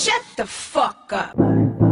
Shut the fuck up.